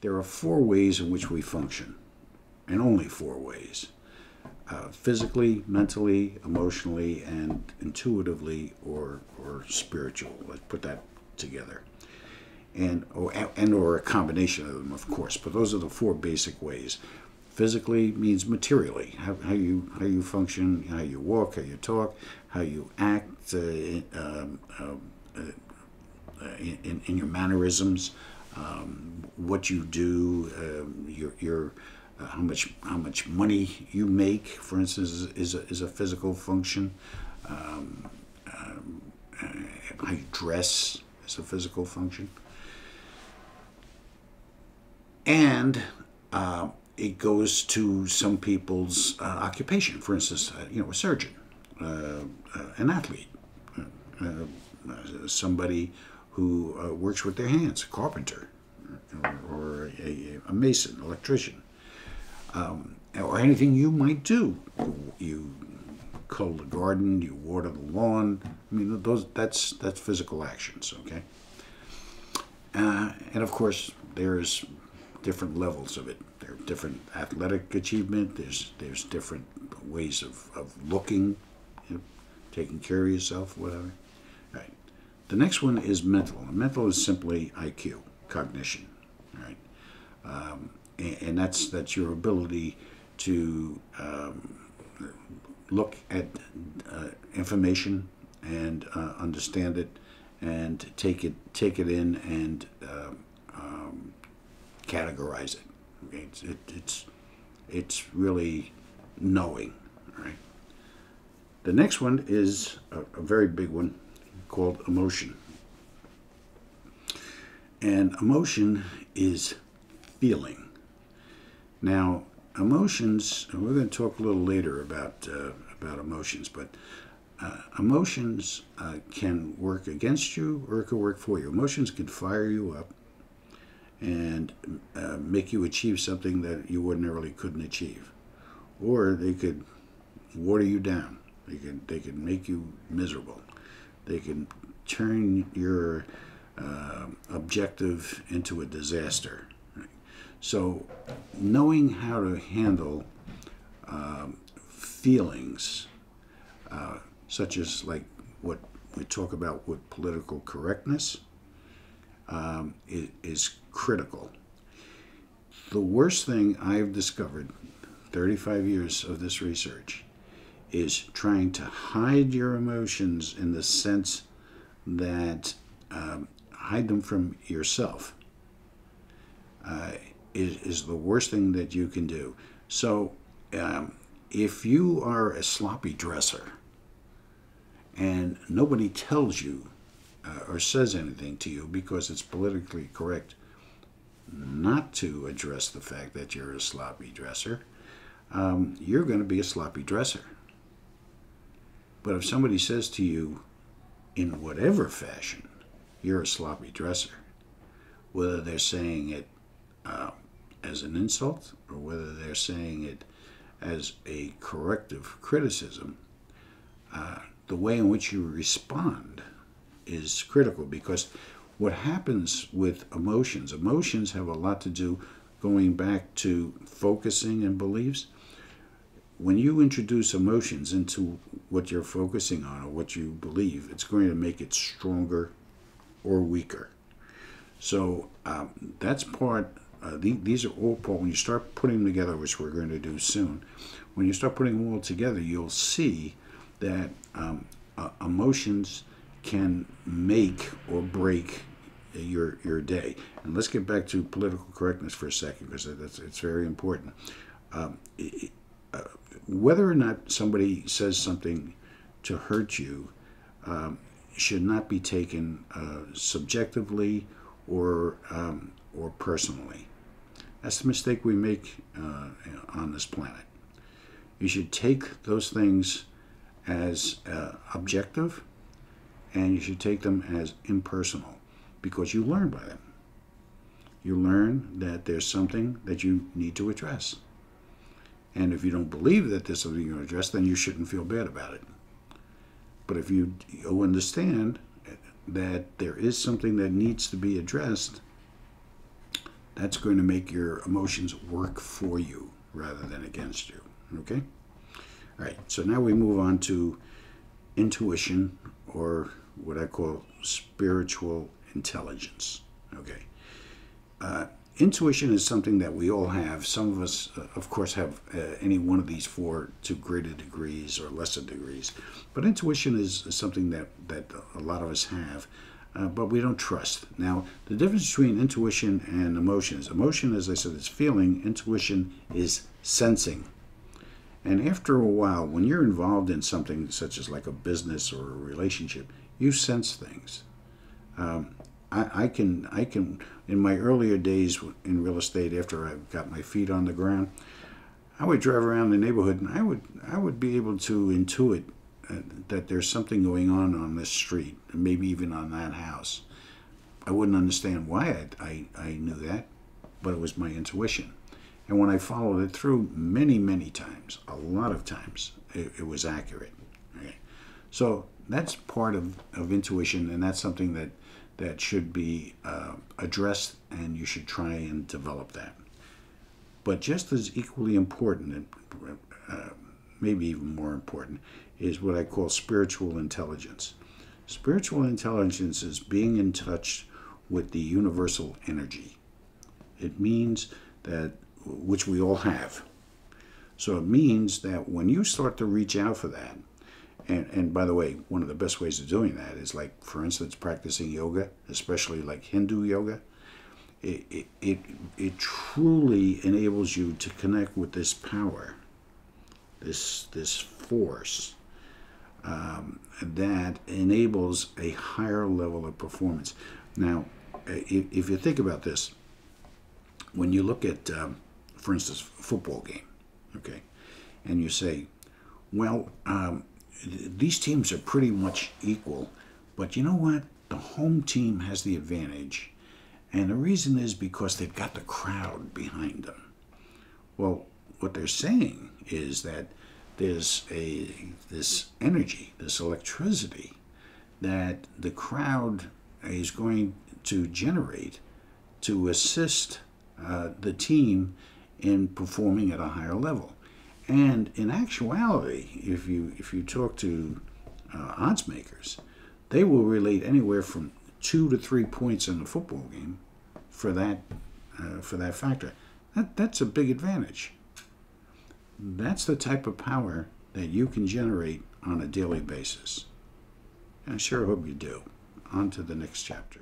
there are four ways in which we function, and only four ways uh, physically, mentally, emotionally, and intuitively or, or spiritual. Let's put that together. And or, and or a combination of them, of course. But those are the four basic ways. Physically means materially, how, how you how you function, how you walk, how you talk, how you act, uh, um, um, uh, uh, in, in your mannerisms, um, what you do, um, your your uh, how much how much money you make, for instance, is, is, a, is a physical function. Um, um, uh, how you dress is a physical function, and uh, it goes to some people's uh, occupation. For instance, uh, you know, a surgeon, uh, an athlete, somebody who works with their hands, a carpenter, or, a, a mason, electrician um, or anything you might do. You cull the garden, you water the lawn. I mean, those that's that's physical actions, okay. Uh, and of course, there's different levels of it. There are different athletic achievement. There's there's different ways of, of looking, you know, taking care of yourself, whatever. Right. The next one is mental. And mental is simply IQ, cognition. Right. Um, and that's that's your ability to um, look at uh, information and uh, understand it and take it take it in and uh, um, categorize it. Okay? It's, it, it's it's really knowing, right? The next one is a, a very big one called emotion. And emotion is feeling. Now, emotions, we're going to talk a little later about, uh, about emotions, but uh, emotions uh, can work against you or it can work for you. Emotions can fire you up and uh, make you achieve something that you ordinarily couldn't achieve. Or they could water you down. They can, they can make you miserable. They can turn your uh, objective into a disaster. So, knowing how to handle um, feelings, uh, such as like what we talk about with political correctness, um, is, is critical. The worst thing I've discovered, 35 years of this research, is trying to hide your emotions in the sense that um, hide them from yourself. Uh, is, is the worst thing that you can do. So, um, if you are a sloppy dresser and nobody tells you uh, or says anything to you because it's politically correct not to address the fact that you're a sloppy dresser, um, you're going to be a sloppy dresser. But if somebody says to you, in whatever fashion, you're a sloppy dresser, whether they're saying it uh, as an insult or whether they're saying it as a corrective criticism, uh, the way in which you respond is critical because what happens with emotions, emotions have a lot to do going back to focusing and beliefs. When you introduce emotions into what you're focusing on or what you believe, it's going to make it stronger or weaker. So um, that's part uh, the, these are all part, when you start putting them together, which we're going to do soon, when you start putting them all together, you'll see that um, uh, emotions can make or break your your day. And let's get back to political correctness for a second because that's it's very important. Um, it, uh, whether or not somebody says something to hurt you um, should not be taken uh, subjectively or um, or personally. That's the mistake we make uh, on this planet. You should take those things as uh, objective and you should take them as impersonal because you learn by them. You learn that there's something that you need to address. And if you don't believe that there's something you address, then you shouldn't feel bad about it. But if you, understand that there is something that needs to be addressed, that's going to make your emotions work for you rather than against you. Okay? All right, so now we move on to intuition or what I call spiritual intelligence. Okay. Uh, intuition is something that we all have. Some of us, uh, of course, have uh, any one of these four to greater degrees or lesser degrees. But intuition is, something that, that a lot of us have, uh, but we don't trust. Now, the difference between intuition and emotion is emotion, as I said, is feeling, intuition is sensing. And after a while, when you're involved in something such as like a business or a relationship, you sense things. Um, I, can, I can, in my earlier days in real estate, after I got my feet on the ground, I would drive around the neighborhood and I would, I would be able to intuit uh, that there's something going on on this street, and maybe even on that house. I wouldn't understand why I, I, I knew that, but it was my intuition. And when I followed it through many, many times, a lot of times, it, it was accurate. So that's part of, of intuition, and that's something that, that should be uh, addressed, and you should try and develop that. But just as equally important, and uh, maybe even more important, is what I call spiritual intelligence. Spiritual intelligence is being in touch with the universal energy. It means that which we all have. So it means that when you start to reach out for that, and, and by the way, one of the best ways of doing that is like, for instance, practicing yoga, especially like Hindu yoga. It, it, it, it truly enables you to connect with this power, this, this force um, that enables a higher level of performance. Now, if, if you think about this, when you look at um, for instance, football game, okay, and you say, well, um, these teams are pretty much equal, but you know what? The home team has the advantage, and the reason is because they've got the crowd behind them. Well, what they're saying is that there's a this energy, this electricity that the crowd is going to generate to assist uh, the team in performing at a higher level. And in actuality, if you if you talk to uh, odds makers, they will relate anywhere from two to three points in a football game for that uh, for that factor. That that's a big advantage. That's the type of power that you can generate on a daily basis. I sure hope you do. On to the next chapter.